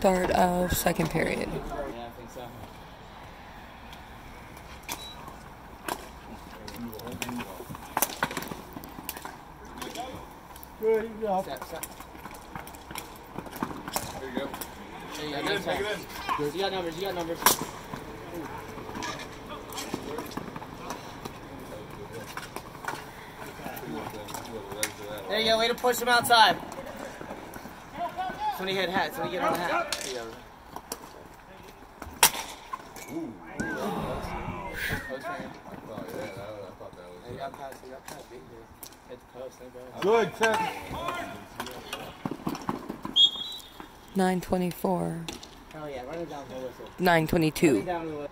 Start of second period. Good. There you go. You got numbers, you got numbers. There you go, way to push him outside. That's when he hit hat, that's when he get on the hat. There you go. Post right here. I thought, yeah, that, I thought that was. There you got pass, you got pass, big dude. Hit the post, there you go. Good, set. 924. Hell yeah, run it down the whistle. Run it 922. down the whistle.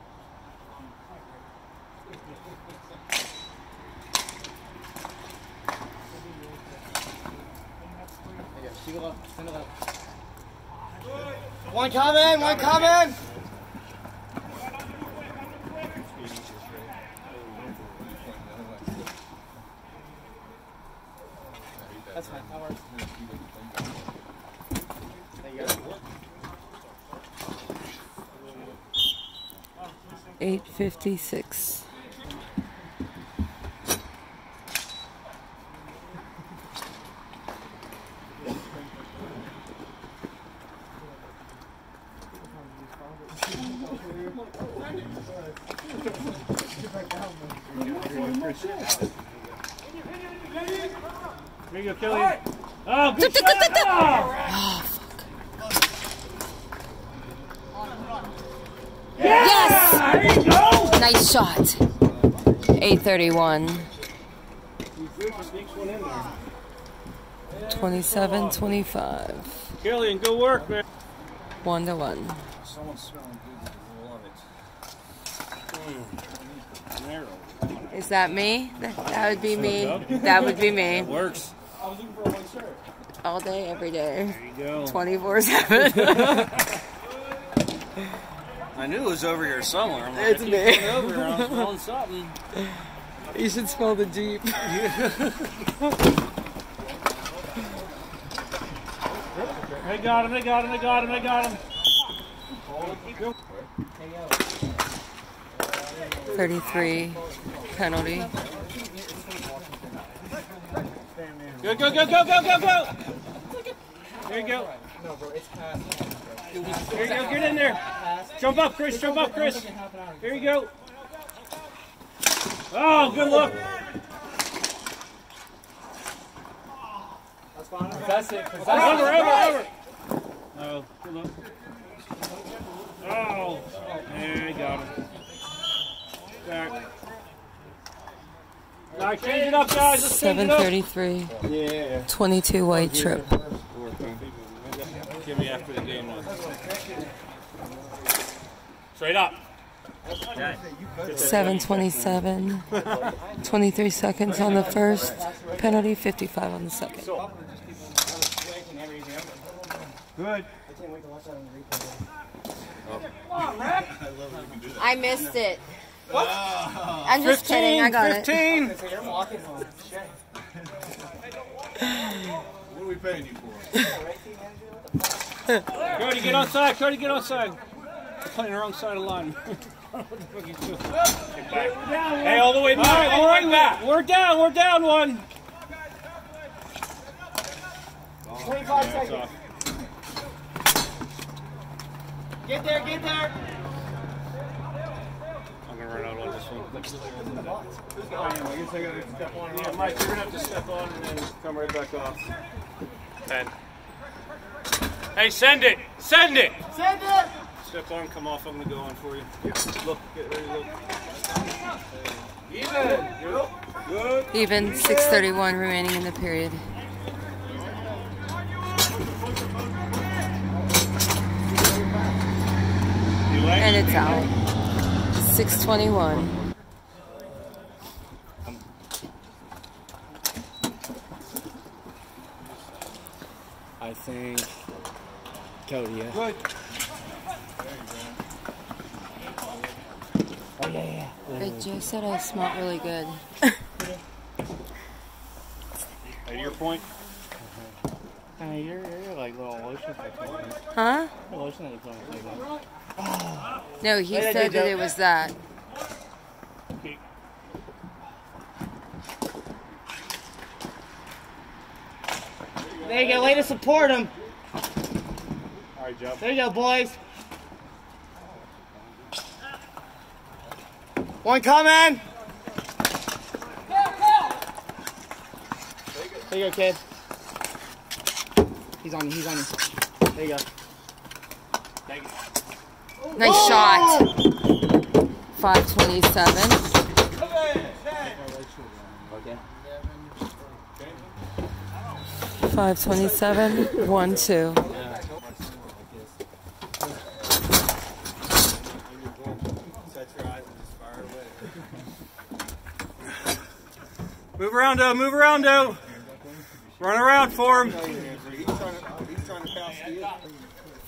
There you go, shoot it up, send it up. One coming, one coming! There you go. There you go, Kelly. Oh, good shot. Oh. Yes! There you go. Nice shot. 831. Sneaks one 27 25. Killian, good work, man. 1 to 1. Someone's smelling good. I love it. Narrow. Is that me? That, that would be me. That would be me. Works. All day, every day. There you go. 24 7. I knew it was over here somewhere. I'm like, It's I keep me. going over here. I'm smelling something. You should smell the Jeep. They got him. They got him. They got him. They got him. 33 penalty. Go, go, go, go, go, go, go. There you go. No, bro, it's past. There you go. Get in there. Jump up, Chris. Jump up, Chris. There you go. Oh, good luck. That's fine. That's it. Over, over, over. Oh, good look. Oh, there you got him. Back. All right, change it up, guys. Let's change it up. 733. Yeah. 22 white trip. Give me after the game. Straight up. 727. 23 seconds on the first. Penalty 55 on the second. Good. I missed it. Ah. I'm just kidding. I got it. 15. What are we paying you for? Cody, get onside. Cody, get onside. You're playing the wrong side of the line. What the fuck you doing? Hey, all the way back. All right, back. We're down. We're down one. 25 seconds. Get there, get there. I'm gonna run out on this one. Yeah, Mike, you're gonna have to step on and then come right back off. Ten. Hey, send it! Send it! Send it. Step on, come off. I'm gonna go on for you. Look, get ready, look. Even. Good. Good. Even 631 remaining in the period. And it's out. 621. I think Cody, yeah. Good. Oh, yeah, yeah. Hey, Joe said I smelled really good. At your point. Uh, I Hey, you're, you're like little lotion Huh? Lotion at the time. No, he Later, said that it was that. There you go, way to support him. All right, Joe. There you go, boys. One coming. There you go, kid. He's on you, he's on you. There you go. Thank you. Nice oh! shot. 527. Okay. 527, 1, 2. Move around, though. move around, though. Run around for him.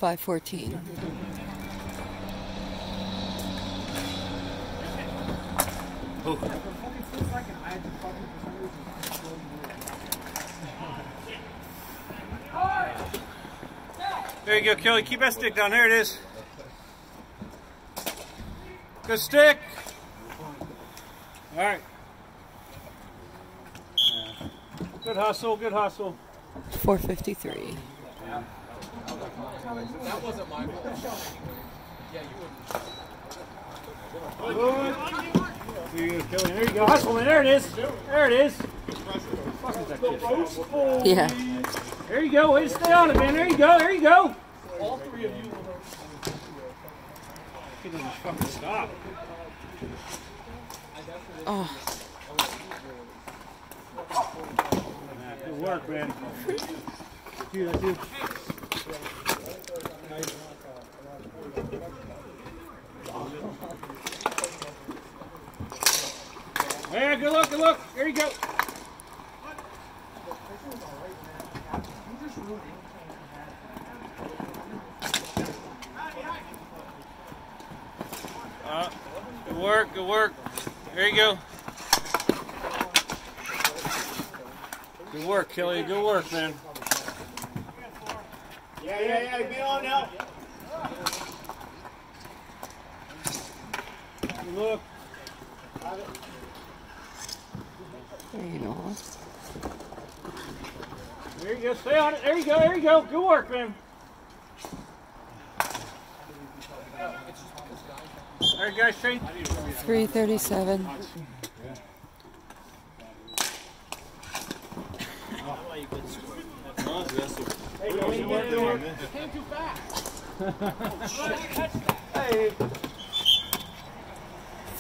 514. Oh. There you go, Kelly. Keep that stick down. There it is. Good stick. All right. Good hustle. Good hustle. Four fifty-three. that wasn't my There you go, Kelly. There you go. Hustle, man. There it is. There it is. Fuck is that kid? Yeah. There you go. Way to stay on it, man. There you go. There you go. All three of you. Kid doesn't fucking stop. Oh, Good work, man. You, that's you. Yeah, good luck, good luck. There you go. Uh, good work, good work. There you go. Good work, Kelly. Good work, man. Yeah, yeah, yeah. Be on now. Look. there you go. There you go. Stay on it. There you go. There you go. Good work, man. All right, guys. Train. Three thirty-seven.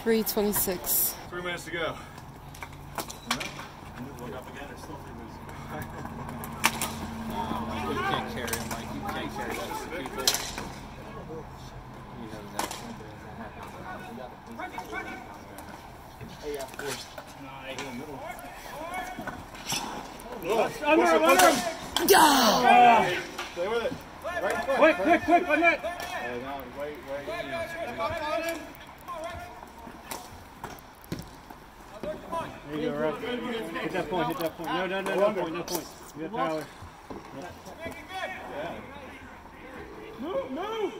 Three twenty-six. Three minutes to go. You can't carry him like you can't carry those people. You know that. Under him. Under him. Stay with it. Right foot. Quick, quick, quick. On that. Hey, now, wait, wait. There you go, right. Hit that point. Hit that point. No, no, no, no point. No point. You got power. Move, move.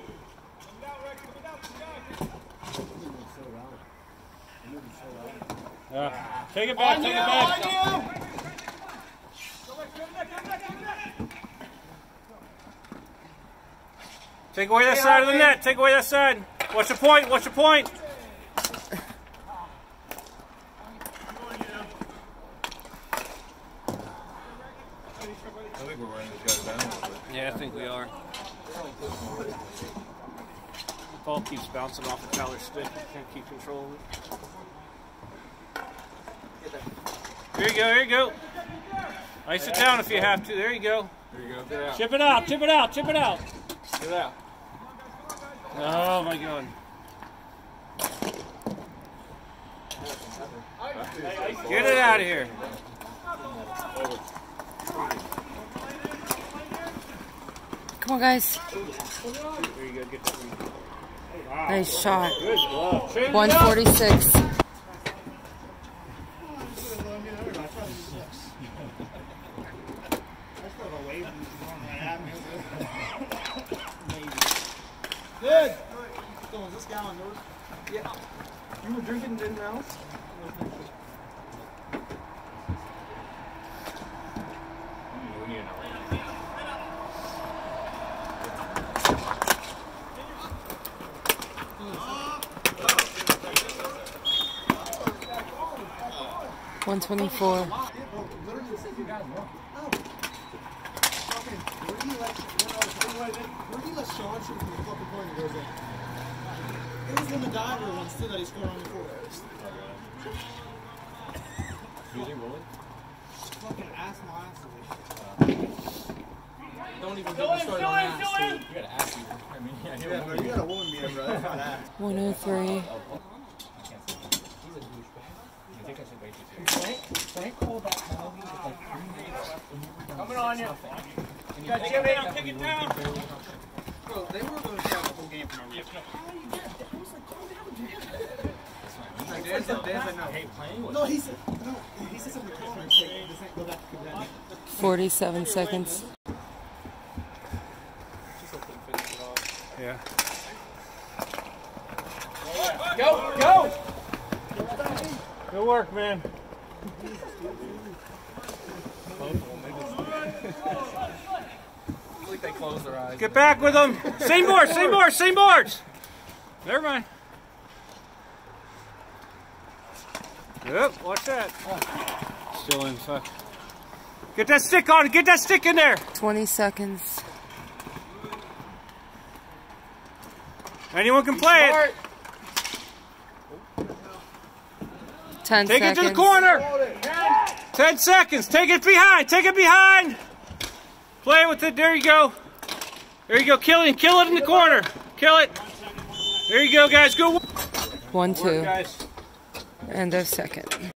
Uh, take it back, take it back. Take away that side of the net. Take away that side. What's your point? What's your point? I think we're running this guy down a little bit. Yeah, I think we are. The Ball keeps bouncing off the Tyler stick. Can't keep control of it. There you go, There you go. Ice it down if you have to. There you go. There you go. Chip it out, chip it out, chip it out. Get out. Oh my god. Get it out of here. Come on, guys. Nice shot. 146. Yeah. You were drinking in the house? One twenty-four. Where do you let Sean shoot from the fucking corner and goes in? It was the MacGyver one still that he scored on the four. Fucking ass my ass away. Don't even get me started on that. You gotta ask you. I mean, yeah, Yeah, bro, you got a woman beater, bro. That's not ass. One oh three. Coming on you. Got Jimmy, I'm kicking down. Bro, they were going to have a whole game from Dan said, Dan said no. No, he said, no, he said something in the. He said, this ain't go back to that. Forty-seven seconds. Yeah. Go, go! Good work, man. like they close their eyes. Get back with them. Same boards, same boards, same boards. Never mind. Yep, watch that. Still in, fuck. Get that stick on, get that stick in there. Twenty seconds. Anyone can play it. Ten Take seconds. it to the corner. Ten seconds. Take it behind. Take it behind. Play with it. There you go. There you go. Kill it. Kill it in the corner. Kill it. There you go, guys. Go. One two. guys. End of second.